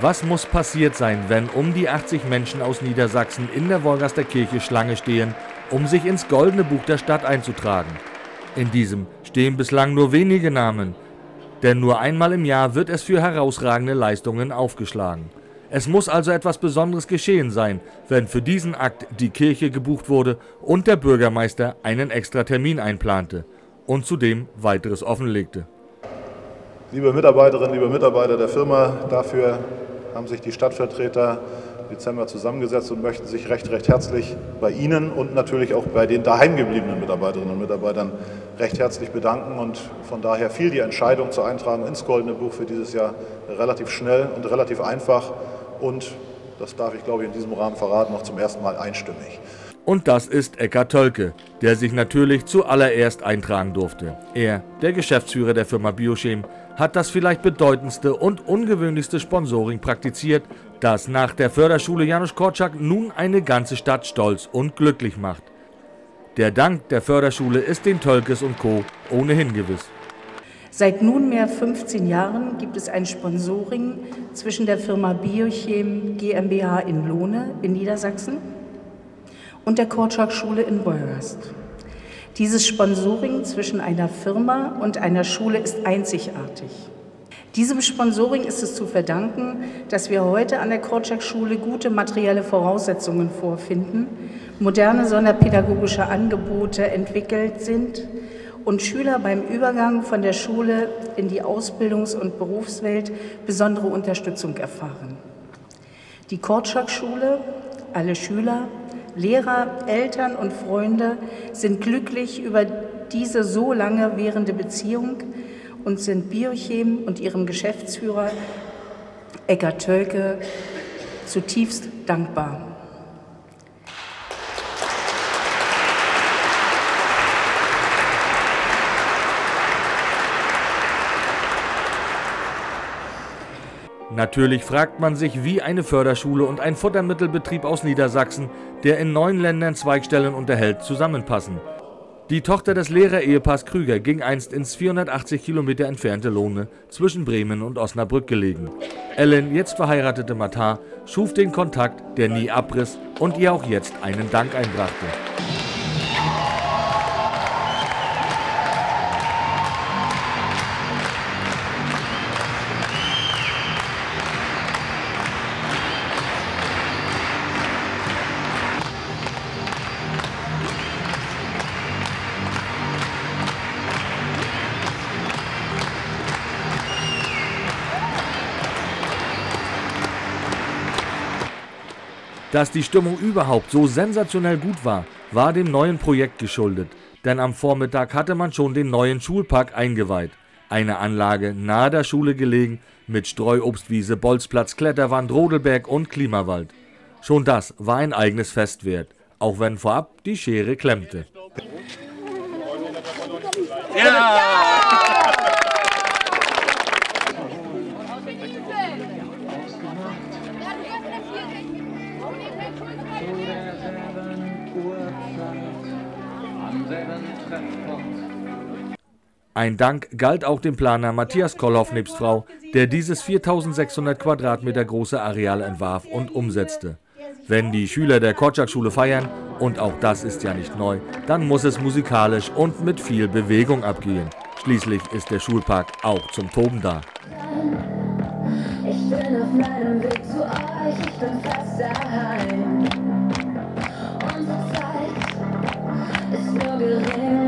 Was muss passiert sein, wenn um die 80 Menschen aus Niedersachsen in der Wolgaster Kirche Schlange stehen, um sich ins goldene Buch der Stadt einzutragen? In diesem stehen bislang nur wenige Namen, denn nur einmal im Jahr wird es für herausragende Leistungen aufgeschlagen. Es muss also etwas Besonderes geschehen sein, wenn für diesen Akt die Kirche gebucht wurde und der Bürgermeister einen extra Termin einplante und zudem weiteres offenlegte. Liebe Mitarbeiterinnen, liebe Mitarbeiter der Firma, dafür haben sich die Stadtvertreter im Dezember zusammengesetzt und möchten sich recht, recht herzlich bei Ihnen und natürlich auch bei den daheimgebliebenen Mitarbeiterinnen und Mitarbeitern recht herzlich bedanken. Und von daher fiel die Entscheidung zur Eintragung ins Goldene Buch für dieses Jahr relativ schnell und relativ einfach und, das darf ich glaube ich in diesem Rahmen verraten, noch zum ersten Mal einstimmig. Und das ist Eckart Tölke, der sich natürlich zuallererst eintragen durfte. Er, der Geschäftsführer der Firma Biochem, hat das vielleicht bedeutendste und ungewöhnlichste Sponsoring praktiziert, das nach der Förderschule Janusz Korczak nun eine ganze Stadt stolz und glücklich macht. Der Dank der Förderschule ist den Tölkes und Co. ohnehin gewiss. Seit nunmehr 15 Jahren gibt es ein Sponsoring zwischen der Firma Biochem GmbH in Lohne in Niedersachsen und der Korczak-Schule in Wolgast. Dieses Sponsoring zwischen einer Firma und einer Schule ist einzigartig. Diesem Sponsoring ist es zu verdanken, dass wir heute an der Korczak-Schule gute materielle Voraussetzungen vorfinden, moderne sonderpädagogische Angebote entwickelt sind und Schüler beim Übergang von der Schule in die Ausbildungs- und Berufswelt besondere Unterstützung erfahren. Die Korczak-Schule, alle Schüler, Lehrer, Eltern und Freunde sind glücklich über diese so lange währende Beziehung und sind Biochem und ihrem Geschäftsführer Eckart Tölke zutiefst dankbar. Natürlich fragt man sich, wie eine Förderschule und ein Futtermittelbetrieb aus Niedersachsen, der in neun Ländern Zweigstellen unterhält, zusammenpassen. Die Tochter des Lehrerehepaars Krüger ging einst ins 480 Kilometer entfernte Lohne zwischen Bremen und Osnabrück gelegen. Ellen, jetzt verheiratete Matar, schuf den Kontakt, der nie abriss und ihr auch jetzt einen Dank einbrachte. Dass die Stimmung überhaupt so sensationell gut war, war dem neuen Projekt geschuldet, denn am Vormittag hatte man schon den neuen Schulpark eingeweiht. Eine Anlage nahe der Schule gelegen, mit Streuobstwiese, Bolzplatz, Kletterwand, Rodelberg und Klimawald. Schon das war ein eigenes Fest wert, auch wenn vorab die Schere klemmte. Ja! Ein Dank galt auch dem Planer Matthias Kollhoff nebst Frau, der dieses 4600 Quadratmeter große Areal entwarf und umsetzte. Wenn die Schüler der Korczak-Schule feiern, und auch das ist ja nicht neu, dann muss es musikalisch und mit viel Bewegung abgehen. Schließlich ist der Schulpark auch zum Toben da. Ich bin auf meinem Weg zu euch, ich bin fast daheim. Unsere Zeit ist nur gering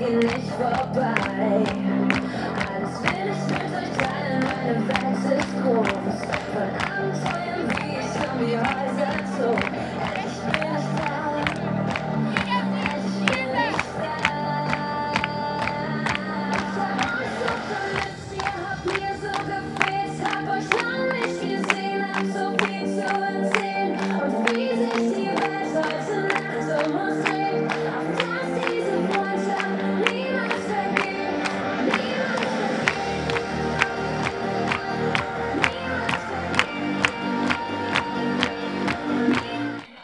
und ich bete, geh nicht vorbei.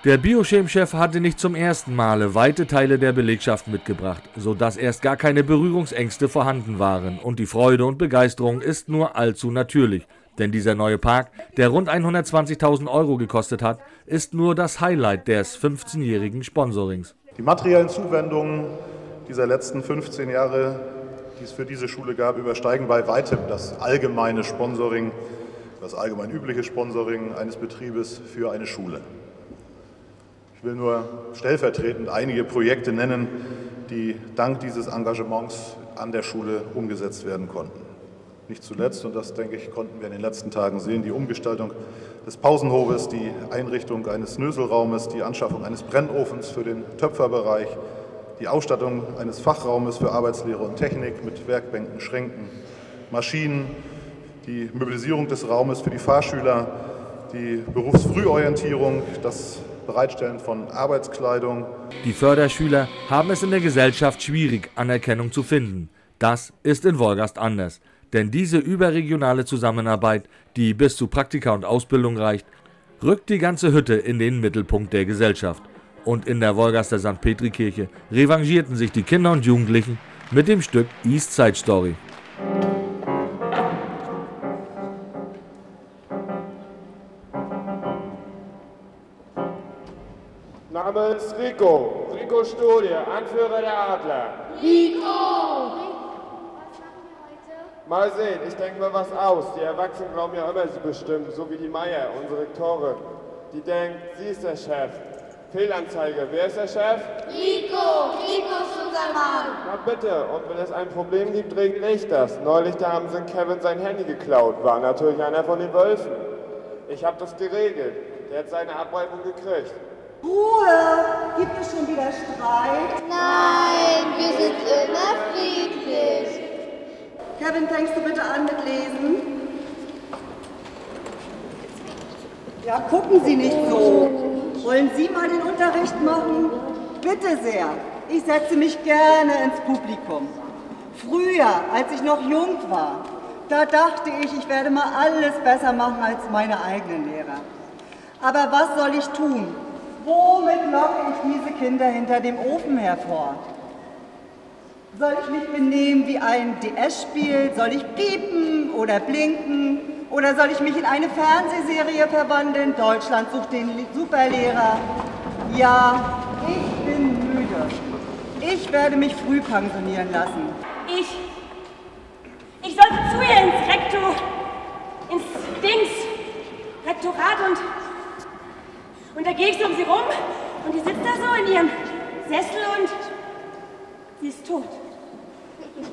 Der Biochem-Chef hatte nicht zum ersten Male weite Teile der Belegschaft mitgebracht, sodass erst gar keine Berührungsängste vorhanden waren und die Freude und Begeisterung ist nur allzu natürlich, Denn dieser neue Park, der rund 120.000 Euro gekostet hat, ist nur das Highlight des 15-jährigen Sponsorings. Die materiellen Zuwendungen dieser letzten 15 Jahre, die es für diese Schule gab, übersteigen bei weitem das allgemeine Sponsoring, das allgemein übliche Sponsoring eines Betriebes für eine Schule. Ich will nur stellvertretend einige Projekte nennen, die dank dieses Engagements an der Schule umgesetzt werden konnten. Nicht zuletzt, und das denke ich, konnten wir in den letzten Tagen sehen, die Umgestaltung des Pausenhofes, die Einrichtung eines Nöselraumes, die Anschaffung eines Brennofens für den Töpferbereich, die Ausstattung eines Fachraumes für Arbeitslehre und Technik mit Werkbänken, Schränken, Maschinen, die Mobilisierung des Raumes für die Fahrschüler, die Berufsfrühorientierung, das Bereitstellen von Arbeitskleidung. Die Förderschüler haben es in der Gesellschaft schwierig, Anerkennung zu finden. Das ist in Wolgast anders. Denn diese überregionale Zusammenarbeit, die bis zu Praktika und Ausbildung reicht, rückt die ganze Hütte in den Mittelpunkt der Gesellschaft. Und in der Wolgaster St. Petrikirche revanchierten sich die Kinder und Jugendlichen mit dem Stück East Side Story. Name ist Rico. Rico Studie, Anführer der Adler. Rico! Mal sehen, ich denke mir was aus. Die Erwachsenen glauben ja immer, sie bestimmen, so wie die Meier, unsere Rektorin. Die denkt, sie ist der Chef. Fehlanzeige, wer ist der Chef? Rico! Rico ist unser Mann! Na bitte, und wenn es ein Problem gibt, regle ich das. Neulich, da haben sie Kevin sein Handy geklaut. War natürlich einer von den Wölfen. Ich habe das geregelt. Der hat seine Abreibung gekriegt. Ruhe! Gibt es schon wieder Streit? Nein, wir sind immer friedlich. Kevin, fängst du bitte an mit Lesen? Ja, gucken Sie nicht so. Wollen Sie mal den Unterricht machen? Bitte sehr. Ich setze mich gerne ins Publikum. Früher, als ich noch jung war, da dachte ich, ich werde mal alles besser machen als meine eigenen Lehrer. Aber was soll ich tun? Womit locke ich diese Kinder hinter dem Ofen hervor? Soll ich mich benehmen wie ein DS-Spiel? Soll ich piepen oder blinken? Oder soll ich mich in eine Fernsehserie verwandeln? Deutschland sucht den Superlehrer. Ja, ich bin müde. Ich werde mich früh pensionieren lassen. Ich sollte zu ihr ins Rektor. ins Dings. Rektorat und. Und da gehe ich so um sie rum und die sitzt da so in ihrem Sessel und. sie ist tot. Mit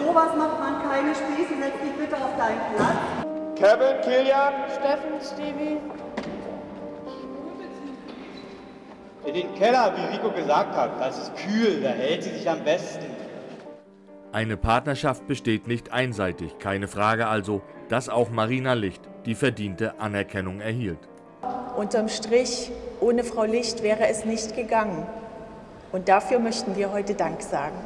sowas macht man keine Späße. Setz dich bitte auf deinen Platz. Kevin, Kilian, Steffen, Stevie. In den Keller, wie Rico gesagt hat. Das ist kühl, da hält sie sich am besten. Eine Partnerschaft besteht nicht einseitig, keine Frage also, dass auch Marina Licht die verdiente Anerkennung erhielt. Unterm Strich, ohne Frau Licht wäre es nicht gegangen. Und dafür möchten wir heute Dank sagen.